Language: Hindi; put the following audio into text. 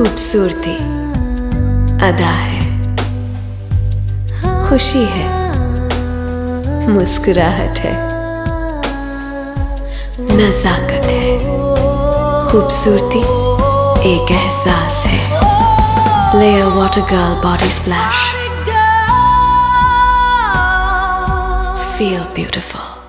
खूबसूरती अदा है। खुशी है। मुस्कुराहट है। नजाकत है। खूबसूरती एक एहसास है। Layer water girl body splash feel beautiful